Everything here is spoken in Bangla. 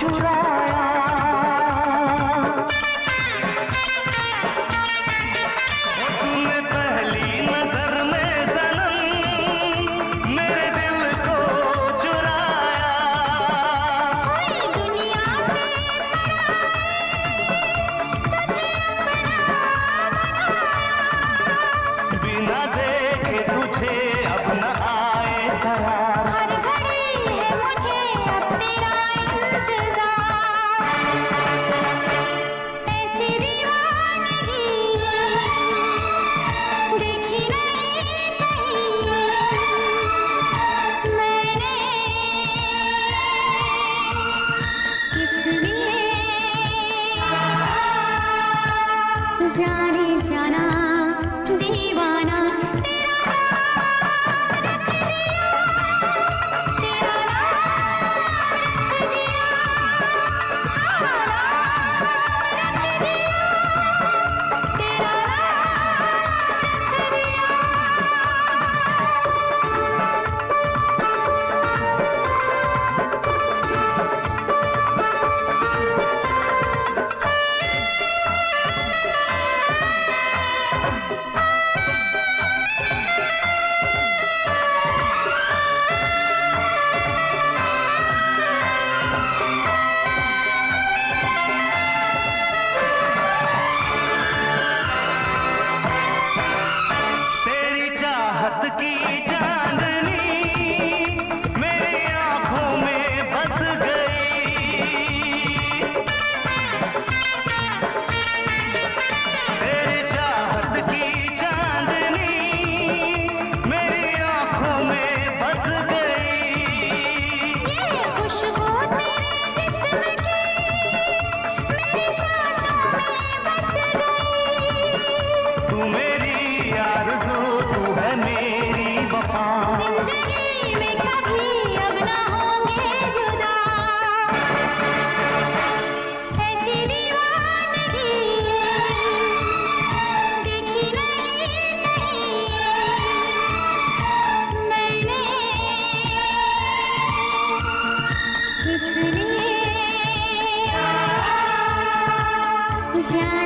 छुरा যারে জানা দিওয়ানা 家